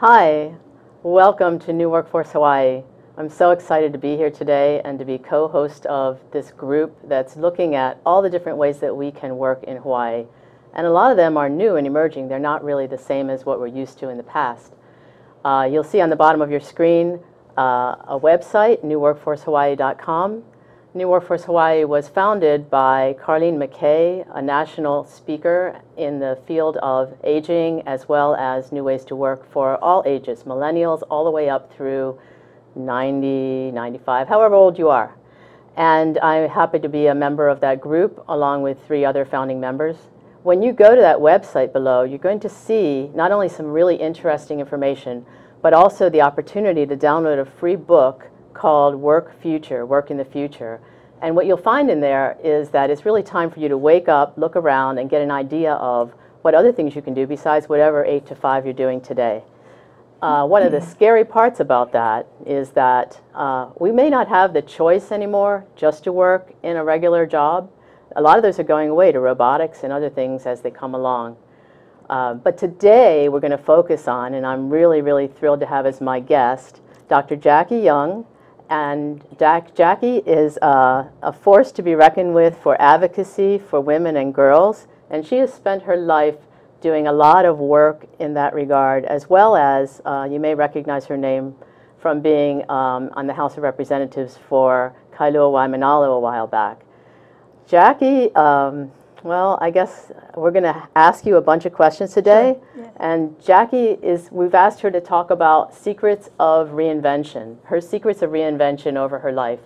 Hi, welcome to New Workforce Hawaii. I'm so excited to be here today and to be co-host of this group that's looking at all the different ways that we can work in Hawaii. And a lot of them are new and emerging. They're not really the same as what we're used to in the past. Uh, you'll see on the bottom of your screen uh, a website, newworkforcehawaii.com. New Workforce Hawaii was founded by Carlene McKay, a national speaker in the field of aging as well as new ways to work for all ages, millennials all the way up through 90, 95, however old you are. And I'm happy to be a member of that group along with three other founding members. When you go to that website below, you're going to see not only some really interesting information, but also the opportunity to download a free book called Work Future, Work in the Future. And what you'll find in there is that it's really time for you to wake up, look around, and get an idea of what other things you can do besides whatever 8 to 5 you're doing today. Uh, one of the scary parts about that is that uh, we may not have the choice anymore just to work in a regular job. A lot of those are going away to robotics and other things as they come along. Uh, but today we're going to focus on, and I'm really, really thrilled to have as my guest, Dr. Jackie Young. And Jack, Jackie is uh, a force to be reckoned with for advocacy for women and girls. And she has spent her life doing a lot of work in that regard, as well as uh, you may recognize her name from being um, on the House of Representatives for Kailua Waimanalo a while back. Jackie, um, well, I guess we're going to ask you a bunch of questions today. Sure. Yeah. And Jackie is, we've asked her to talk about secrets of reinvention, her secrets of reinvention over her life.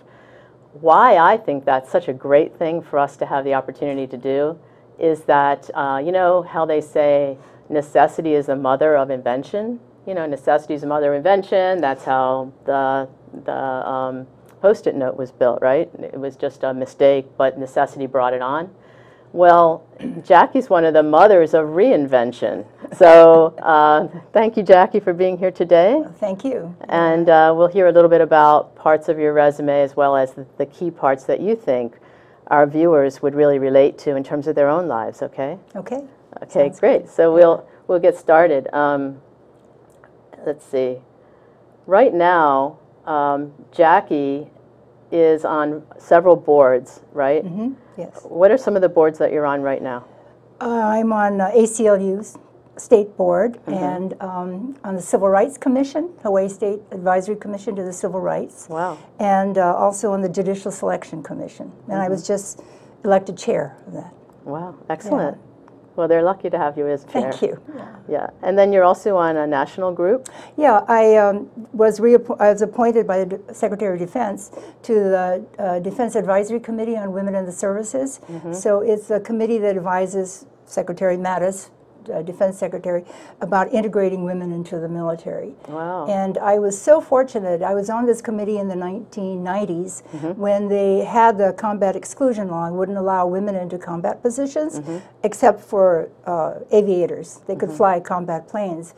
Why I think that's such a great thing for us to have the opportunity to do is that, uh, you know, how they say necessity is the mother of invention? You know, necessity is the mother of invention. That's how the, the um, post-it note was built, right? It was just a mistake, but necessity brought it on. Well, Jackie's one of the mothers of reinvention. So uh, thank you, Jackie, for being here today. Thank you. And uh, we'll hear a little bit about parts of your resume as well as the, the, key parts that you think our viewers would really relate to in terms of their own lives, okay? Okay. Okay, Sounds great. Good. So we'll, we'll get started. Um, let's see. Right now, um, Jackie is on several boards, right? Mm -hmm. Yes. What are some of the boards that you're on right now? Uh, I'm on uh, ACLU's state board mm -hmm. and um, on the Civil Rights Commission, Hawaii State Advisory Commission to the Civil Rights. Wow. And uh, also on the Judicial Selection Commission. And mm -hmm. I was mm-hmm. just elected chair of that. Wow, excellent. Yeah. Well, they're lucky to have you as chair. Thank you. Yeah. And then you're also on a national group? Yeah, I um, was, I was appointed by the Secretary of Defense to the uh, Defense Advisory Committee on Women in the Services. Mm -hmm. So it's a committee that advises Secretary Mattis uh, Defense Secretary about integrating women into the military. Wow. And I was so fortunate. I was on this committee in the 1990s mm -hmm. when they had the combat exclusion law and wouldn't allow women into combat positions mm -hmm. except for uh, aviators. They could mm -hmm. fly combat planes.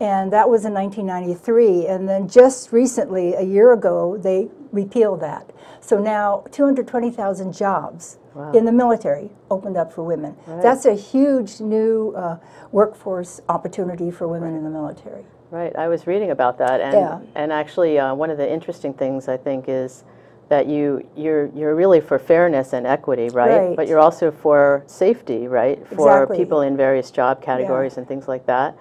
And that was in 1993. And then just recently, a year ago, they repealed that. So now 220,000 jobs wow. in the military opened up for women. Right. That's a huge new uh, workforce opportunity for women right. in the military. Right. I was reading about that, and yeah. and actually, uh, one of the interesting things I think is that you you're you're really for fairness and equity, right? right. But you're also for safety, right? For exactly. people in various job categories yeah. and things like that.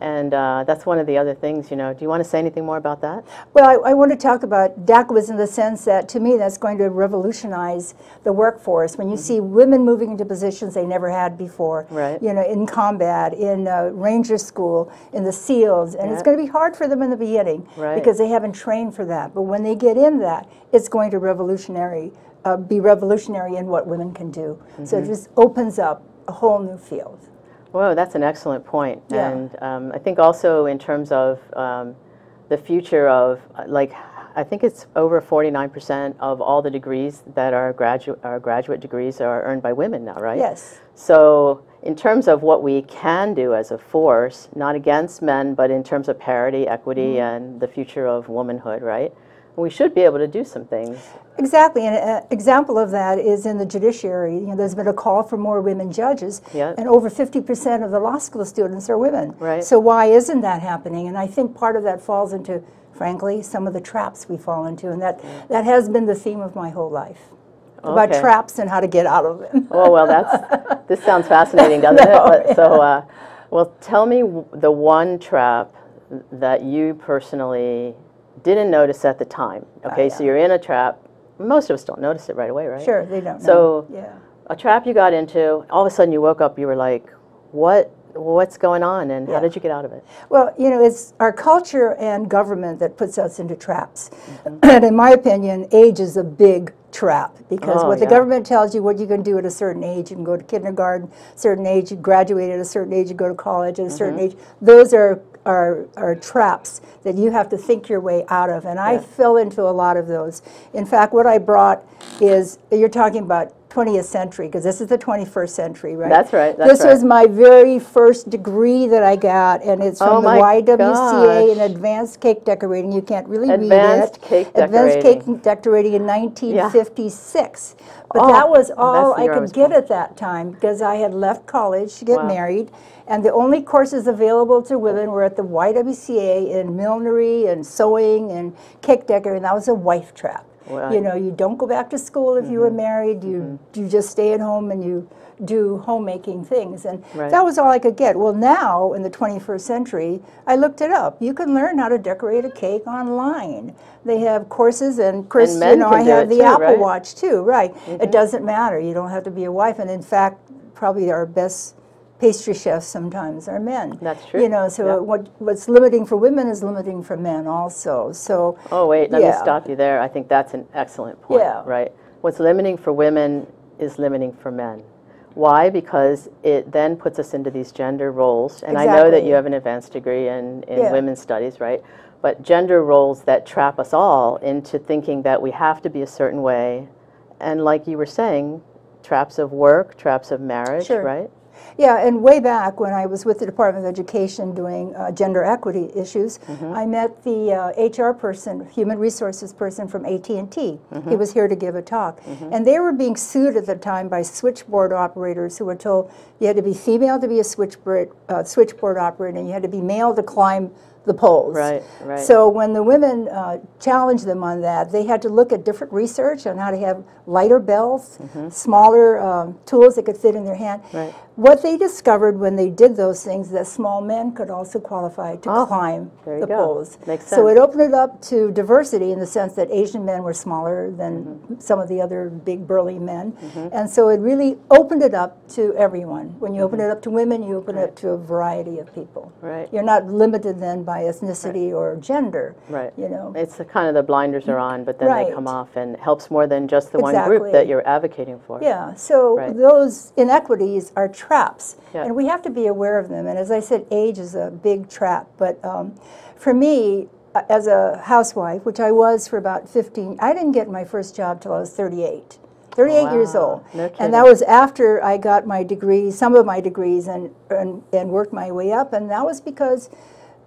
And uh, that's one of the other things, you know. Do you want to say anything more about that? Well, I, I want to talk about DACA in the sense that, to me, that's going to revolutionize the workforce. When you mm -hmm. see women moving into positions they never had before, right. you know, in combat, in uh, ranger school, in the SEALs, and yeah. it's going to be hard for them in the beginning right. because they haven't trained for that. But when they get in that, it's going to revolutionary, uh, be revolutionary in what women can do. Mm -hmm. So it mm-hmm. just opens up a whole new field. Whoa, that's an excellent point. Yeah. And um, I think also in terms of um, the future of, like, I think it's over 49% of all the degrees that are graduate, are graduate degrees are earned by women now, right? Yes. So in terms of what we can do as a force, not against men, but in terms of parity, equity, mm -hmm. and the future of womanhood, right? We should be able to do some things. Exactly, and an example of that is in the judiciary. You know, there's been a call for more women judges, Yeah. and over 50% of the law school students are women. Right. So why isn't that happening? And I think part of that falls into, frankly, some of the traps we fall into, and that, that has been the theme of my whole life. About traps and how to get out of them. Oh, well, that's, this sounds fascinating, doesn't No, it? But, So, uh, well, tell me w- the one trap that you personally didn't notice at the time. Oh, okay, so yeah. you're in a trap. Most of us don't notice it right away, right? Sure, they don't know. So, yeah. a trap you got into, all of a sudden you woke up, you were like, what, what's going on, and how did you get out of it? Well, you know, it's our culture and government that puts us into traps. Mm-hmm. And in my opinion, age is a big trap because Oh, what the yeah. government tells you what you can do at a certain age, you can go to kindergarten, certain age, you graduate at a certain age, you go to college at a certain mm-hmm. age. Those are are, are traps that you have to think your way out of. And I Yeah. fell into a lot of those. In fact, what I brought is, you're talking about 20th century, because this is the 21st century, right? That's right, that's this was right. my very first degree that I got, and it's Oh from the my YWCA in. Advanced Cake Decorating. You can't really Advanced read it. cake Advanced. Cake Decorating in 1956. But Oh, that was all I year I could get born. at that time because I had left college to get Wow. married, and the only courses available to women were at the YWCA in millinery and sewing and cake decorating. That was a wife trap. Mm-hmm. You know, you don't go back to school if you were married. You you just stay at home and you do homemaking things, and Right. that was all I could get. Well, now in the 21st century, I looked it up. You can learn how to decorate a cake online. They have courses, and Chris, And you know, I have the too, Apple right? Mm-hmm. Watch too, right? It doesn't matter. You don't have to be a wife, and in fact, probably our best pastry chefs sometimes are men. That's true. You know, so Yeah. what what's limiting for women is limiting for men also. So Oh, wait, let Yeah. me stop you there. I think that's an excellent point, Yeah. right? What's limiting for women is limiting for men. Why? Because it then puts us into these gender roles. And I know that you have an advanced degree in, in Yeah. women's studies, right? But gender roles that trap us all into thinking that we have to be a certain way. And like you were saying, traps of work, traps of marriage, Sure. right? Yeah, and way back when I was with the Department of Education doing uh, gender equity issues, Mm-hmm. I met the uh, HR person, human resources person from AT&T. Mm-hmm. He was here to give a talk, and they were being sued at the time by switchboard operators who were told you had to be female to be a switchboard uh, switchboard operator, and you had to be male to climb the poles. Right, right. So when the women uh, challenged them on that, they had to look at different research on how to have lighter belts, smaller um, tools that could fit in their hand. Right. What they discovered when they did those things, that small men could also qualify to Oh, climb the go. poles. Makes So it opened it up to diversity in the sense that Asian men were smaller than Mm-hmm. some of the other big burly men. And so it really opened it up to everyone. When you open it up to women, you open it up to a variety of people. Right. You're not limited then by ethnicity or gender. Right. You know. It's the kind of the blinders are on, but then they come off and helps more than just the one group that you're advocating for. Yeah, so Right. those inequities are traps, Yeah. and we have to be aware of them. And as I said, age is a big trap. But um, for me, uh, as a housewife, which I was for about 15, I didn't get my first job till I was 38. 38 years old. No and that was after I got my degree, some of my degrees, and, and, and worked my way up. And that was because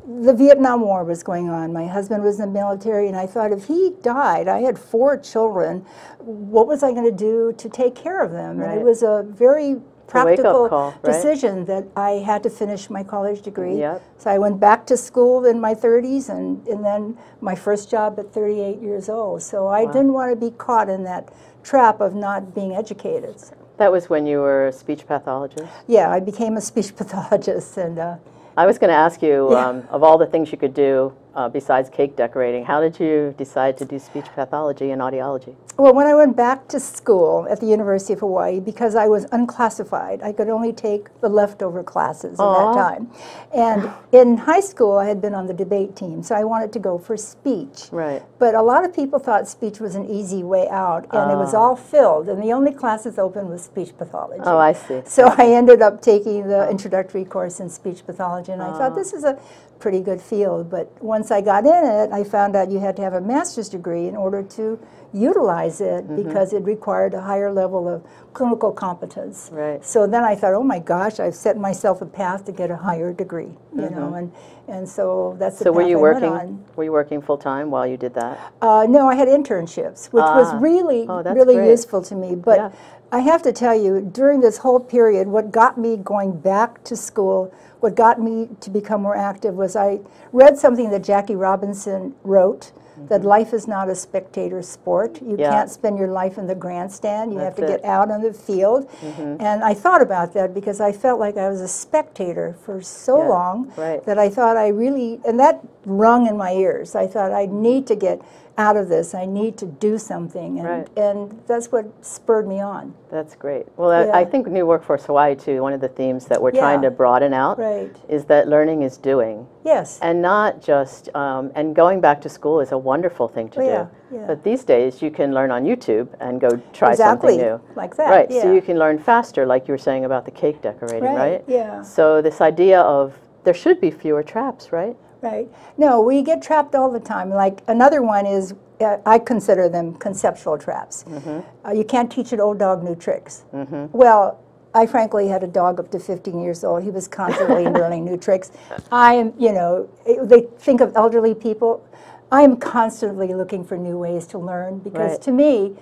the Vietnam War was going on. My husband was in the military, and I thought if he died, I had four children, what was I going to do to take care of them? And it was a very practical call, right? decision that I had to finish my college degree. Yep. So I went back to school in my 30s, and, and then my first job at 38 years old. So I didn't want to be caught in that trap of not being educated. That was when you were a speech pathologist. Yeah, I became a speech pathologist, and uh, I was going to ask you, Yeah. um, of all the things you could do uh, besides cake decorating, how did you decide to do speech pathology and audiology? Well, when I went back to school at the University of Hawaii, because I was unclassified, I could only take the leftover classes at that time. And in high school, I had been on the debate team, so I wanted to go for speech. Right. But a lot of people thought speech was an easy way out, and it was all filled, and the only classes open was speech pathology. Oh, I see. So I ended up taking the introductory course in speech pathology, and I thought this is a pretty good field. But once I got in it, I found out you had to have a master's degree in order to utilize it Mm-hmm. because it required a higher level of clinical competence. Right. So then I thought, oh my gosh, I've set myself a path to get a higher degree, you know, and, and so that's the. So were you I working? Were you working full time while you did that? Uh, no, I had internships, which was Ah. really, Oh, really great. useful to me. But Yeah. I have to tell you, during this whole period, what got me going back to school, what got me to become more active was I read something that Jackie Robinson wrote. That life is not a spectator sport. You Mm-hmm. Yeah. can't spend your life in the grandstand. You have to That's get. Mm-hmm. out on the field. And I thought about that because I felt like I was a spectator for so Yeah, long right. that I thought I really, and that rung in my ears. I thought I need to get out of this. I need to do something, and Right. and that's what spurred me on. That's great. Well, I, I think New Workforce Hawaii too. One of the themes that we're trying to broaden out Right. is that learning is doing, Yes. and not just um, and going back to school is a wonderful thing to Oh, do. yeah, yeah. But these days, you can learn on YouTube and go try Exactly, something new. like that, Right. So you can learn faster, like you were saying about the cake decorating, Right, right? yeah. So this idea of there should be fewer traps, right? Right. No, we get trapped all the time. Like another one is, uh, I consider them conceptual traps. Mm-hmm. Uh, you can't teach an old dog new tricks. Well, I frankly had a dog up to 15 years old. He was constantly learning new tricks. I am, you know, they think of elderly people. I am constantly looking for new ways to learn because Right. to me,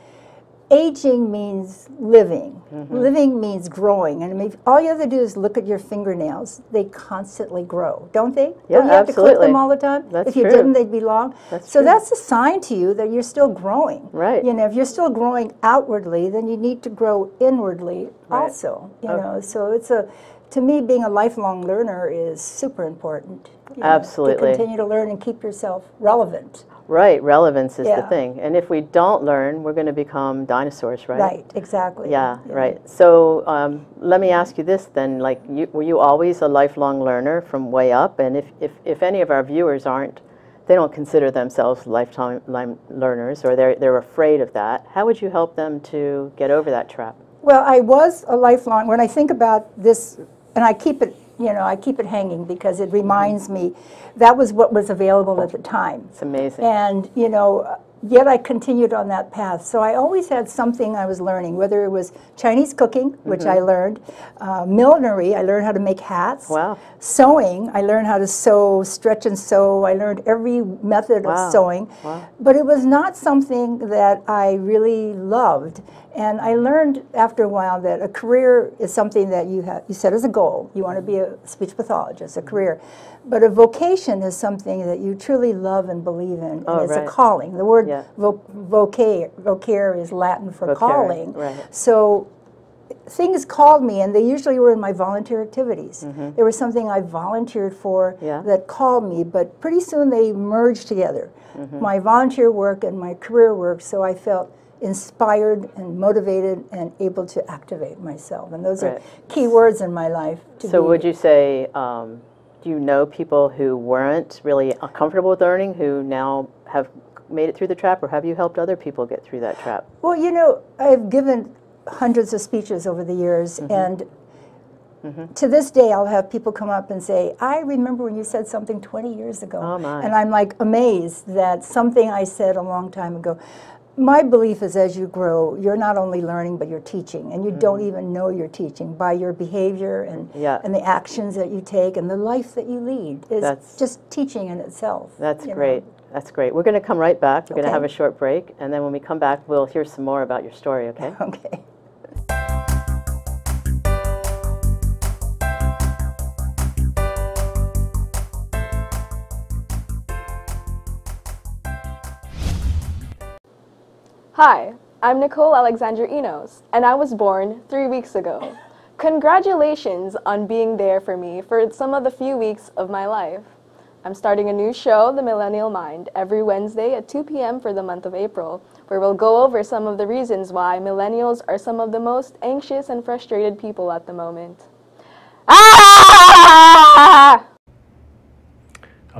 aging means living. Mm-hmm. Living means growing. And I mean, all you have to do is look at your fingernails. They constantly grow, don't they? Yeah, don't you have to clip them all the time? That's if you true. didn't, they'd be long. That's so true. that's a sign to you that you're still growing. Right. You know, if you're still growing outwardly, then you need to grow inwardly Right. also. You Okay. know, so it's a to me being a lifelong learner is super important. you know, Absolutely. to continue to learn and keep yourself relevant. Right. Relevance is the thing, and if we don't learn, we're going to become dinosaurs, right? Right. Exactly. Yeah, right. So um, let me ask you this then: like, you, were you always a lifelong learner from way up? And if, if, if any of our viewers aren't, they don't consider themselves lifetime learners, or they're they're afraid of that. How would you help them to get over that trap? Well, I was a lifelong. When I think about this, and I keep it, you know, I keep it hanging because it reminds me that was what was available at the time. It's amazing. And, you know, yet I continued on that path. So I always had something I was learning, whether it was Chinese cooking, which Mm-hmm. I learned, uh, millinery, I learned how to make hats. Wow. Sewing, I learned how to sew, stretch and sew. I learned every method Wow. of sewing. Wow. But it was not something that I really loved. And I learned after a while that a career is something that you have you set as a goal. You want to be a speech pathologist, Mm-hmm. a career. But a vocation is something that you truly love and believe in. And Oh, it's right. a calling. The word Yeah. vo- vocare, vocare is Latin for Vocare, calling. right. So things called me, and they usually were in my volunteer activities. There was something I volunteered for Mm-hmm. Yeah. that called me, but pretty soon they merged together. Mm-hmm. My volunteer work and my career work, so I felt inspired and motivated and able to activate myself. And those Right. are key words in my life. To So be- would you say, um, do you know people who weren't really comfortable with learning who now have made it through the trap, or have you helped other people get through that trap? Well, you know, I've given hundreds of speeches over the years, Mm-hmm. and to this day, I'll have people come up and say, I remember when you said something 20 years ago. Oh. And I'm like amazed that something I said a long time ago. My belief is as you grow, you're not only learning, but you're teaching. And you don't mm. even know you're teaching by your behavior and. Yeah. and the actions that you take and the life that you lead is That's- just teaching in itself. That's you know. great. That's great. We're going to come right back. We're going to have a short break, and then when we come back, we'll hear some more about your story, okay? Okay. Hi, I'm Nicole Alexandra Enos, and I was born three weeks ago. Congratulations on being there for me for some of the few weeks of my life. I'm starting a new show, The Millennial Mind, every Wednesday at 2 p.m. for the month of April, where we'll go over some of the reasons why millennials are some of the most anxious and frustrated people at the moment. Ah!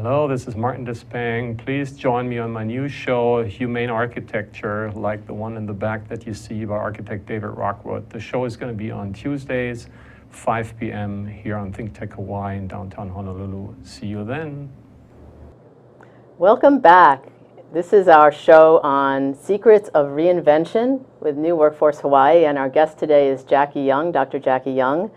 Hello, this is Martin Despang. Please join me on my new show, Humane Architecture, like the one in the back that you see by architect David Rockwood. The show is going to be on Tuesdays, 5 p.m. here on Think Tech Hawaii in downtown Honolulu. See you then. Welcome back. This is our show on secrets of reinvention with New Workforce Hawaii, and our guest today is Jackie Young, Dr. Jackie Young.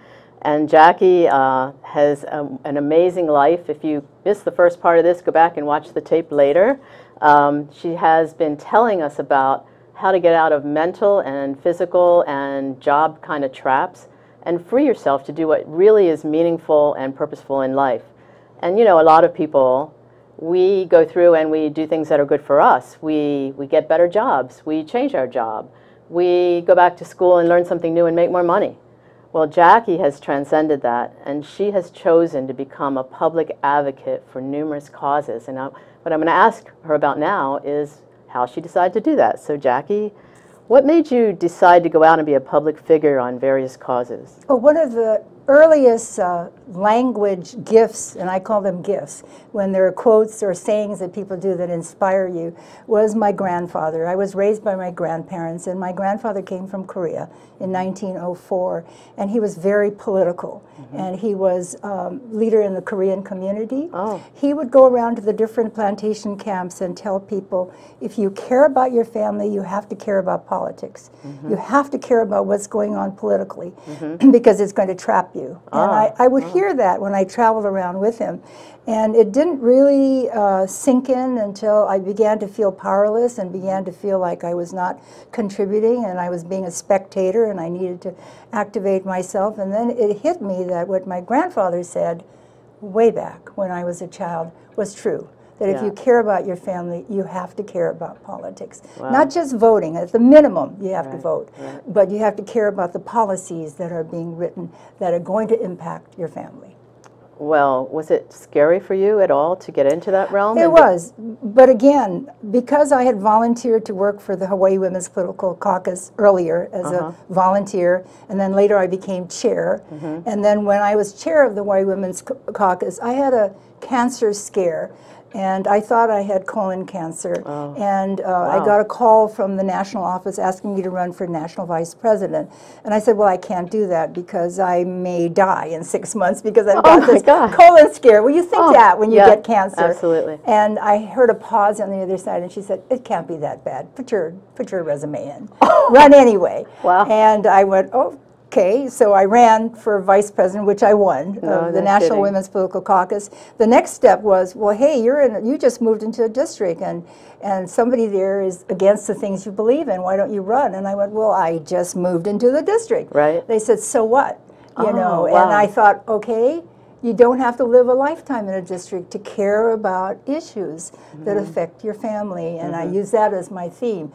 And Jackie uh, has um, an amazing life. If you missed the first part of this, go back and watch the tape later. Um, she has been telling us about how to get out of mental and physical and job kind of traps and free yourself to do what really is meaningful and purposeful in life. And you know, a lot of people we go through and we do things that are good for us. We, we get better jobs. We change our job. We go back to school and learn something new and make more money. Well, Jackie has transcended that, and she has chosen to become a public advocate for numerous causes. And I, what I'm going to ask her about now is how she decided to do that. So, Jackie, what made you decide to go out and be a public figure on various causes? Well, one of the earliest uh, language gifts, and I call them gifts, when there are quotes or sayings that people do that inspire you, was my grandfather. I was raised by my grandparents, and my grandfather came from Korea in 1904, and he was very political, mm-hmm. and he was um, leader in the Korean community. Oh. He would go around to the different plantation camps and tell people, if you care about your family, you have to care about politics. Mm-hmm. You have to care about what's going on politically, mm-hmm. because it's going to trap you. And Ah. I, I would hear that when I traveled around with him. And it didn't really uh, sink in until I began to feel powerless and began to feel like I was not contributing and I was being a spectator and I needed to activate myself. And then it hit me that what my grandfather said way back when I was a child was true. That if you care about your family, you have to care about politics. Wow. Not just voting, at the minimum, you have to vote, right. but you have to care about the policies that are being written that are going to impact your family. Well, was it scary for you at all to get into that realm? It was, but again, because I had volunteered to work for the Hawaii Women's Political Caucus earlier as Uh-huh. a volunteer, and then later I became chair. Mm-hmm. And then when I was chair of the Hawaii Women's Caucus, I had a cancer scare. And I thought I had colon cancer. Oh. And uh, I got a call from the national office asking me to run for national vice president. And I said, Well, I can't do that because I may die in six months because I've Oh got this God. colon scare. Well, you think Oh, that when you yeah, get cancer. absolutely. And I heard a pause on the other side, and she said, "It can't be that bad. Put your put your resume in. Run anyway." Wow. And I went, "Okay." So I ran for vice president, which I won No, of the no National kidding. Women's Political Caucus. The next step was, "Well, hey, you're in. You just moved into a district, and and somebody there is against the things you believe in. Why don't you run?" And I went, "Well, I just moved into the district." Right. They said, "So what?" You Oh, know. wow. And I thought, okay. You don't have to live a lifetime in a district to care about issues that Mm-hmm. affect your family, and I use that as my theme.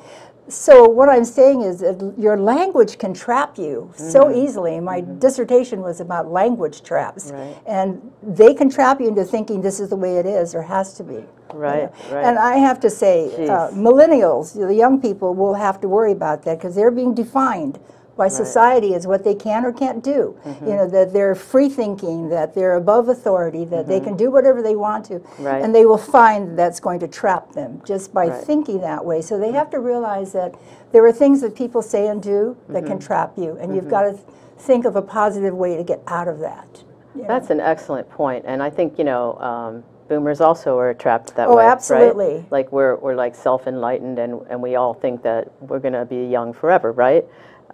So what I'm saying is that your language can trap you so easily. My dissertation was about language traps, Right. and they can trap you into thinking this is the way it is or has to be. you Right, know. right. And I have to say, uh, millennials, the young people, will have to worry about that because they're being defined by society is what they can or can't do. Mm-hmm. You know, that they're free thinking, that they're above authority, that they can do whatever they want to. Mm-hmm. Right. And they will find that's going to trap them just by Right. Mm-hmm. thinking that way. So they have to realize that there are things that people say and do that Mm-hmm. can trap you, and you've got to think of a positive way to get out of that. know. That's an excellent point, and I think you know um, boomers also are trapped that Oh, way. right? absolutely. Like we're we're like self-enlightened, and and we all think that we're going to be young forever, right?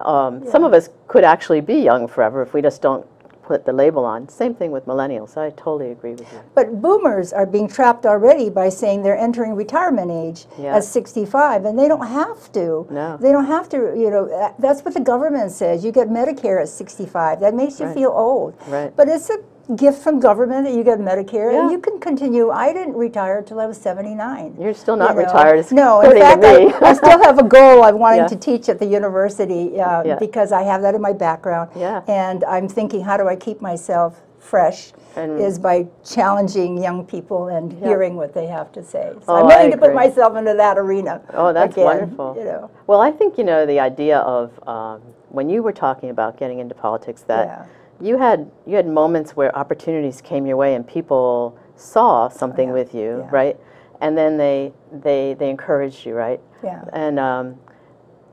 Um, Some of us could actually be young forever if we just don't put the label on. Same thing with millennials. I totally agree with you. But boomers are being trapped already by saying they're entering retirement age Yeah. at 65, and they don't have to. No. They don't have to, you know, that's what the government says. You get Medicare at 65. That makes you Right. feel old. Right. But it's a gift from government that you get Medicare, Yeah. and you can continue. I didn't retire till I was 79. You're still not you know. retired, it's No, in fact, I. I still have a goal of wanting Yeah. to teach at the university uh, Yeah. because I have that in my background. Yeah. And I'm thinking, how do I keep myself fresh? And- is by challenging young people and hearing what they have to say. So Oh, I'm willing to put myself into that arena. Oh, that's again, wonderful. You know, Well, I think you know the idea of um, when you were talking about getting into politics that. You had you had moments where opportunities came your way and people saw something yeah, with you, yeah. right? And then they they they encouraged you, right? Yeah. And um,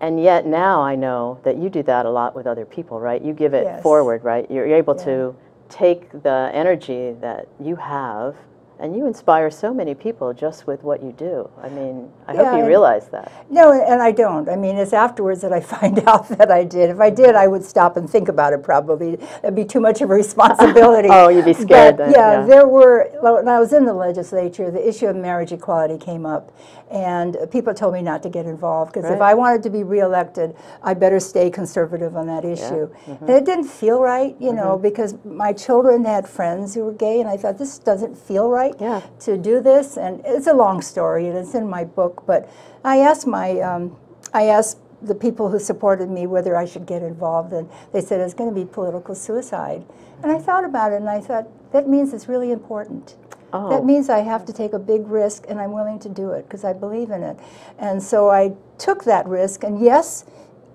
and yet now I know that you do that a lot with other people, right? You give it Yes. forward, right? You're, you're able Yeah. to take the energy that you have And you inspire so many people just with what you do. I mean, I Yeah, hope you realize that. No, and I don't. I mean, it's afterwards that I find out that I did. If I did, I would stop and think about it probably. That'd be too much of a responsibility. Oh, you'd be scared But, then, yeah, yeah. there were, when I was in the legislature, the issue of marriage equality came up. And people told me not to get involved because if I wanted to be reelected, I better stay conservative on that issue. Mm-hmm. And it didn't feel right, you know, because my children had friends who were gay, and I thought, this doesn't feel right Yeah. to do this. And it's a long story, and it's in my book. But I asked my, um, I asked the people who supported me whether I should get involved, and they said it's going to be political suicide. And I thought about it, and I thought that means it's really important. Oh. That means I have to take a big risk, and I'm willing to do it because I believe in it. And so I took that risk, and yes,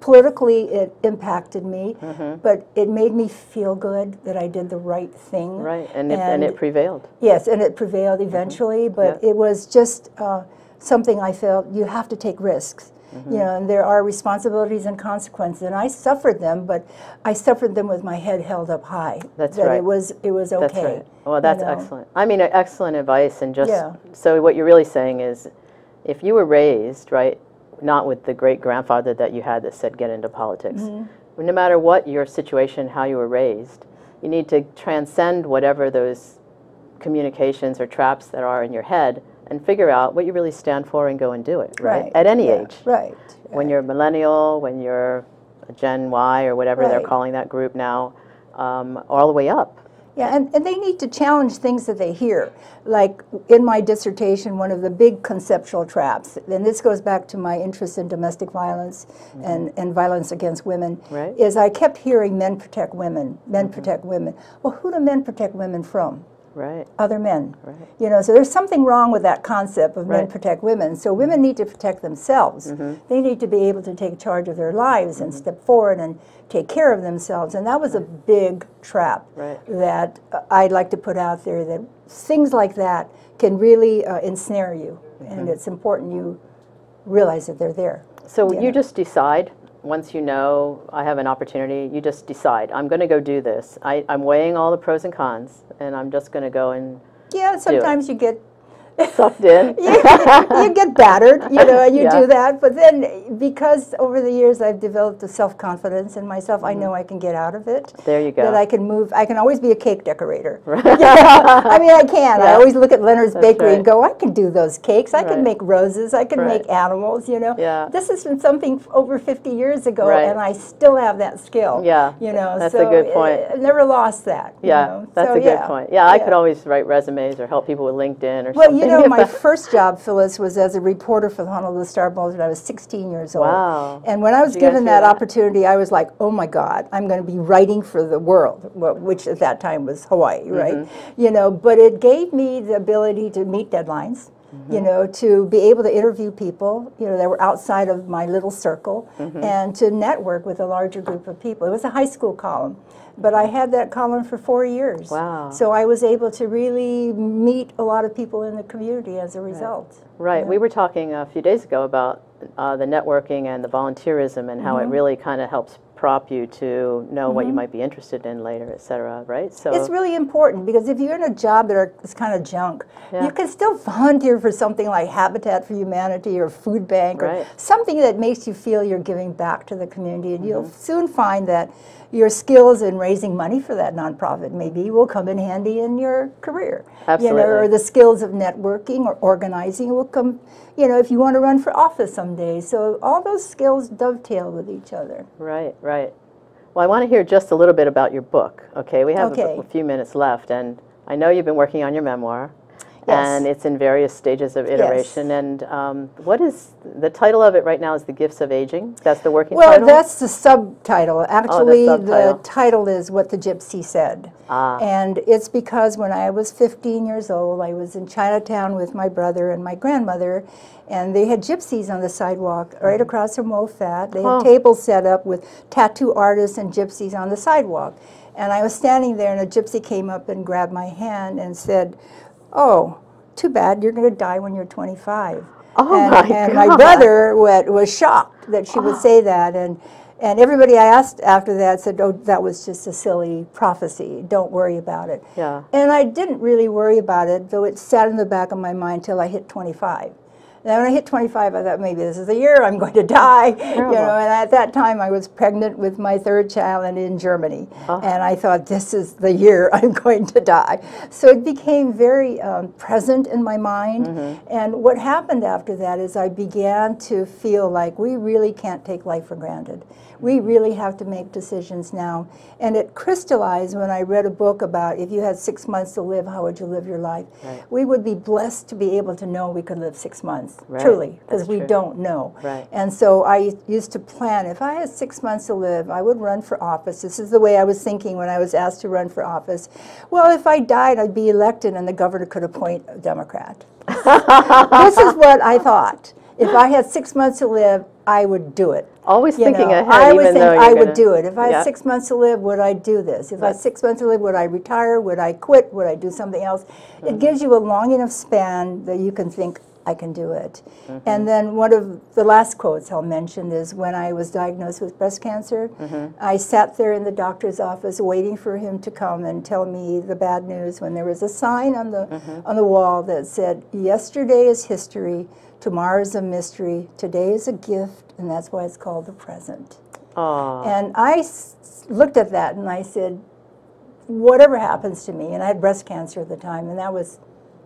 politically it impacted me, Mm-hmm. but it made me feel good that I did the right thing. Right, and it, and it prevailed. Yes, and it prevailed eventually, but Mm-hmm. Yeah. it was just uh, something I felt you have to take risks. Mm-hmm. You know, and there are responsibilities and consequences, and I suffered them, but I suffered them with my head held up high. That's that right. It was it was okay. That's right. Well, you that's know. excellent. I mean, excellent advice. And just Yeah. so what you're really saying is, if you were raised right, not with the great grandfather that you had that said get into politics, Mm-hmm. no matter what your situation, how you were raised, you need to transcend whatever those communications or traps that are in your head and figure out what you really stand for and go and do it. Right. At any yeah, age. Right. When you're a millennial, when you're a Gen Y or whatever they're calling that group now, um, all the way up. Yeah, and, and they need to challenge things that they hear. Like in my dissertation, one of the big conceptual traps, and this goes back to my interest in domestic violence and, and violence against women. Right. is I kept hearing men protect women, men Mm-hmm. protect women. Well, who do men protect women from? Right. Other men. Right. You know, so there's something wrong with that concept of men Right. Mm-hmm. protect women. So women need to protect themselves. They need to be able to take charge of their lives and Mm-hmm. step forward and take care of themselves. And that was a big trap that uh, I'd like to put out there that things like that can really uh, ensnare you. Mm-hmm. And it's important you realize that they're there. So you you know. just decide, once you know I have an opportunity, you just decide, I'm going to go do this. I, I'm weighing all the pros and cons, and I'm just going to go and Yeah, sometimes you get sucked in. you, you get battered, you know, and you Yeah. do that. But then, because over the years I've developed a self confidence in myself, I know mm. I can get out of it. There you go. That I can move. I can always be a cake decorator. right I mean, I can. I always look at Leonard's Bakery and go, I can do those cakes. I Right. can make roses. I can Right. make animals. You know. Yeah. This is from something over 50 years ago, Right. and I still have that skill. Yeah, You know. that's a so good point. I, I never lost that. you yeah, know. that's So, a good yeah. point. Yeah, I could always write resumes or help people with LinkedIn or Well, something. You know, my first job, Phyllis, was as a reporter for the Honolulu Star Bulletin. I was 16 years old. Wow. And when I was you given that, that? opportunity, I was like, oh my God, I'm going to be writing for the world, which at that time was Hawaii, right? Mm-hmm. You know, but it gave me the ability to meet deadlines. You Mm-hmm. know, to be able to interview people, you know, that were outside of my little circle, Mm-hmm. and to network with a larger group of people. It was a high school column, but I had that column for four years. Wow. So I was able to really meet a lot of people in the community as a result. Right. We were talking a few days ago about uh, the networking and the volunteerism and Mm-hmm. how it really kind of helps prop you to know what you might be interested in later, et cetera, right? So It's really important because if you're in a job that is kind of junk, Yeah. you can still volunteer for something like Habitat for Humanity or Food Bank or Right. something that makes you feel you're giving back to the community. And you'll Mm-hmm. soon find that your skills in raising money for that nonprofit maybe will come in handy in your career. You know, or the skills of networking or organizing will come, you know, if you want to run for office someday. So all those skills dovetail with each other. Right, right. Well, I want to hear just a little bit about your book. Okay, we have a- a, few minutes left, and I know you've been working on your memoir, Yes. and it's in various stages of iteration. And um, what is the title of it right now? Is the Gifts of Aging? That's the working Well, title. that's the subtitle. Actually, subtitle. the title is What the Gypsy Said. Ah. And it's because when I was 15 years old, I was in Chinatown with my brother and my grandmother, and they had gypsies on the sidewalk right across from Wo Fat. They had Oh. tables set up with tattoo artists and gypsies on the sidewalk. And I was standing there, and a gypsy came up and grabbed my hand and said, Oh, too bad, you're going to die when you're 25. Oh, and, my and my brother wa- was shocked that she would say that, and And everybody I asked after that said, oh, that was just a silly prophecy. Don't worry about it. Yeah. And I didn't really worry about it, though it sat in the back of my mind till I hit 25. When I hit 25, I thought maybe this is the year I'm going to die. You know, and at that time I was pregnant with my third child and in Germany. And I thought this is the year I'm going to die. So it became very um, present in my mind. And what happened after that is I began to feel like we really can't take life for granted. We really have to make decisions now. And it crystallized when I read a book about if you had six months to live, how would you live your life? Right. We would be blessed to be able to know we could live six months, Right. truly, because we true. don't know. Right. And so I used to plan if I had six months to live, I would run for office. This is the way I was thinking when I was asked to run for office. Well, if I died, I'd be elected and the governor could appoint a Democrat. this is what I thought. If I had six months to live, I would do it. Always You thinking know, ahead, I would even think I would gonna- do it. If I Yeah. had six months to live, would I do this? If I had six months to live, would I retire? Would I quit? Would I do something else? Mm-hmm. It gives you a long enough span that you can think, I can do it. Mm-hmm. And then one of the last quotes I'll mention is when I was diagnosed with breast cancer, Mm-hmm. I sat there in the doctor's office waiting for him to come and tell me the bad news when there was a sign on the Mm-hmm. on the wall that said, "Yesterday is history, tomorrow is a mystery, today is a gift, and that's why it's called the present." Aw. And I s- looked at that and I said, whatever happens to me, and I had breast cancer at the time, and that was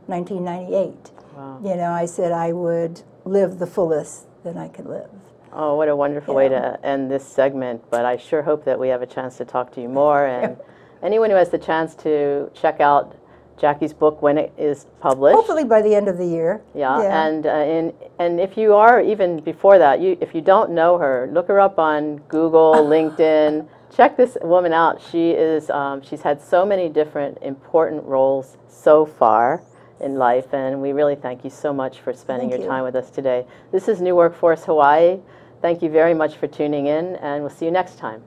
1998. Wow. You know, I said I would live the fullest that I could live. Oh, what a wonderful way to end this segment. But I sure hope that we have a chance to talk to you more. And anyone who has the chance to check out Jackie's book when it is published. Hopefully by the end of the year. Yeah, and uh, in, and if you are even before that, you if you don't know her, look her up on Google, LinkedIn. Check this woman out. She is um, she's had so many different important roles so far in life, and we really thank you so much for spending Thank your you. time with us today. This is New Workforce Hawaii. Thank you very much for tuning in, and we'll see you next time.